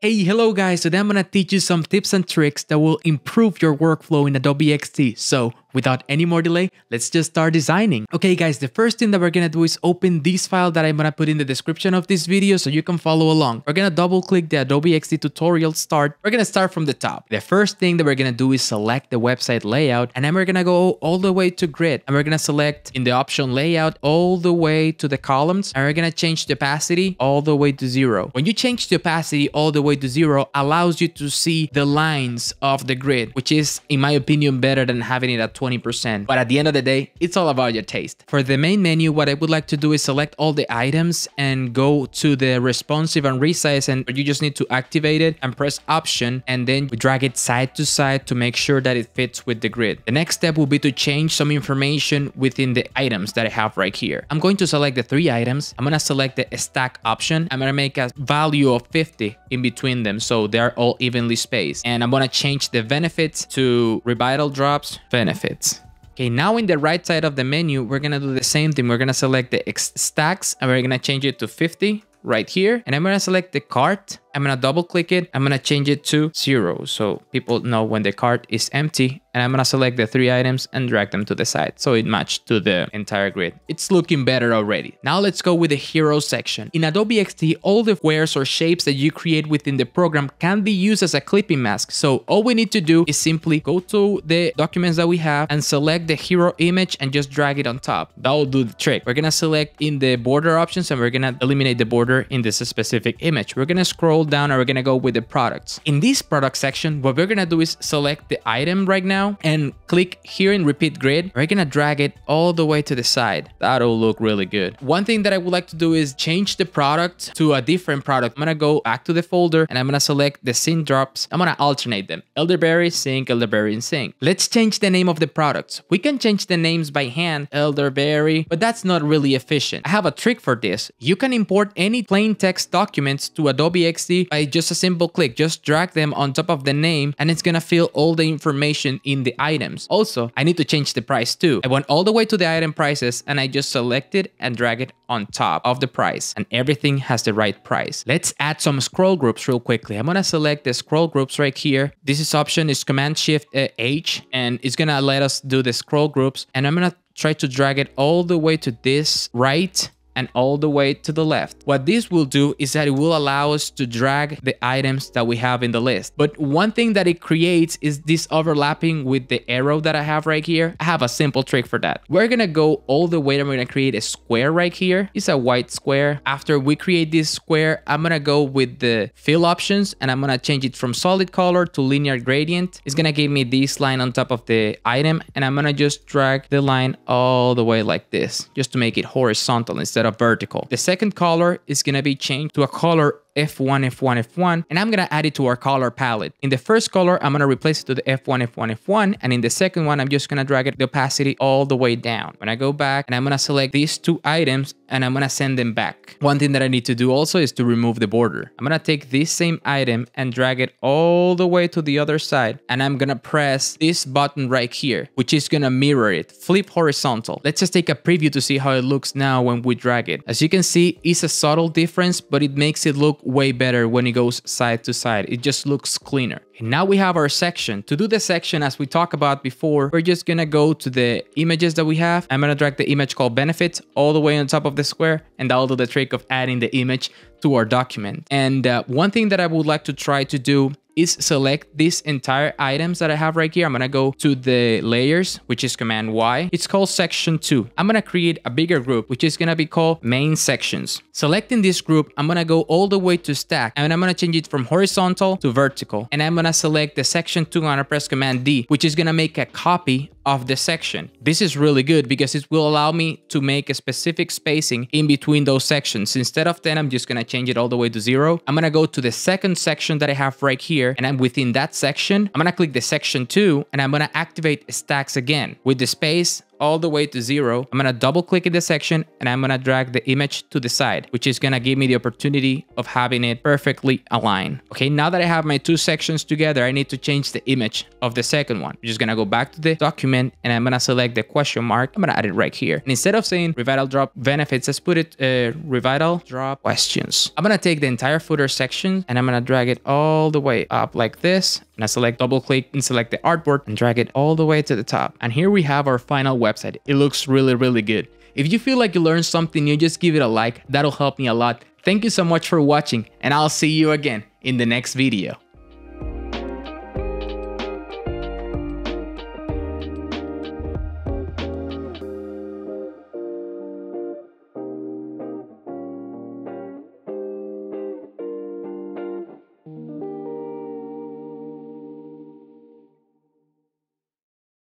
Hey, hello guys, today I'm gonna teach you some tips and tricks that will improve your workflow in Adobe XD. So without any more delay, let's just start designing. Okay guys, the first thing that we're gonna do is open this file that I'm gonna put in the description of this video so you can follow along. We're gonna double click the Adobe XD tutorial start. We're gonna start from the top. The first thing that we're gonna do is select the website layout and then we're gonna go all the way to grid and we're gonna select in the option layout all the way to the columns and we're gonna change the opacity all the way to zero. When you change the opacity all the way to zero allows you to see the lines of the grid, which is in my opinion better than having it at 20%. But at the end of the day, it's all about your taste. For the main menu, what I would like to do is select all the items and go to the responsive and resize and you just need to activate it and press option and then drag it side to side to make sure that it fits with the grid. The next step will be to change some information within the items that I have right here. I'm going to select the three items. I'm going to select the stack option. I'm going to make a value of 50 in between them so they're all evenly spaced. And I'm going to change the benefits to revital drops Okay, now in the right side of the menu, we're gonna do the same thing. We're gonna select the stacks and we're gonna change it to 50 right here. And I'm gonna select the cart I'm gonna double click it. I'm gonna change it to zero so people know when the cart is empty. And I'm gonna select the three items and drag them to the side so it matched to the entire grid. It's looking better already. Now let's go with the hero section. In Adobe XD, all the squares or shapes that you create within the program can be used as a clipping mask. So all we need to do is simply go to the documents that we have and select the hero image and just drag it on top. That will do the trick. We're gonna select in the border options and we're gonna eliminate the border in this specific image. We're gonna scroll down and we're gonna go with the products. In this product section, what we're gonna do is select the item right now and click here in repeat grid. We're gonna drag it all the way to the side. That'll look really good. One thing that I would like to do is change the product to a different product. I'm gonna go back to the folder and I'm gonna select the zinc drops. I'm gonna alternate them. Elderberry, zinc, elderberry, and zinc. Let's change the name of the products. We can change the names by hand, elderberry, but that's not really efficient. I have a trick for this. You can import any plain text documents to Adobe XD by just a simple click. Just drag them on top of the name and it's gonna fill all the information in the items. Also, I need to change the price too. I went all the way to the item prices and I just select it and drag it on top of the price and everything has the right price. Let's add some scroll groups real quickly. I'm gonna select the scroll groups right here. This is option is Command Shift uh, H and it's gonna let us do the scroll groups and I'm gonna try to drag it all the way to this right and all the way to the left. What this will do is that it will allow us to drag the items that we have in the list. But one thing that it creates is this overlapping with the arrow that I have right here. I have a simple trick for that. We're gonna go all the way and we're gonna create a square right here. It's a white square. After we create this square, I'm gonna go with the fill options and I'm gonna change it from solid color to linear gradient. It's gonna give me this line on top of the item and I'm gonna just drag the line all the way like this just to make it horizontal instead of vertical. The second color is going to be changed to a color F1, F1, F1, and I'm gonna add it to our color palette. In the first color, I'm gonna replace it to the F1, F1, F1, and in the second one, I'm just gonna drag it the opacity all the way down. When I go back and I'm gonna select these two items and I'm gonna send them back. One thing that I need to do also is to remove the border. I'm gonna take this same item and drag it all the way to the other side, and I'm gonna press this button right here, which is gonna mirror it, flip horizontal. Let's just take a preview to see how it looks now when we drag it. As you can see, it's a subtle difference, but it makes it look way better when it goes side to side. It just looks cleaner. And now we have our section. To do the section, as we talked about before, we're just gonna go to the images that we have. I'm gonna drag the image called benefits all the way on top of the square, and that'll do the trick of adding the image to our document. And uh, one thing that I would like to try to do is select these entire items that I have right here. I'm gonna go to the layers, which is command Y. It's called section two. I'm gonna create a bigger group, which is gonna be called main sections. Selecting this group, I'm gonna go all the way to stack and I'm gonna change it from horizontal to vertical. And I'm gonna select the section two, I'm gonna press command D, which is gonna make a copy of the section. This is really good because it will allow me to make a specific spacing in between those sections. Instead of 10, I'm just gonna change it all the way to zero. I'm gonna go to the second section that I have right here and I'm within that section. I'm gonna click the section two and I'm gonna activate stacks again with the space all the way to zero. I'm gonna double click in the section and I'm gonna drag the image to the side, which is gonna give me the opportunity of having it perfectly aligned. Okay, now that I have my two sections together, I need to change the image of the second one. I'm just gonna go back to the document and I'm gonna select the question mark. I'm gonna add it right here. And instead of saying Revital Drop benefits, let's put it uh, Revital Drop questions. I'm gonna take the entire footer section and I'm gonna drag it all the way up like this. And I select double click and select the artboard and drag it all the way to the top. And here we have our final website. It looks really, really good. If you feel like you learned something new, just give it a like. That'll help me a lot. Thank you so much for watching and I'll see you again in the next video.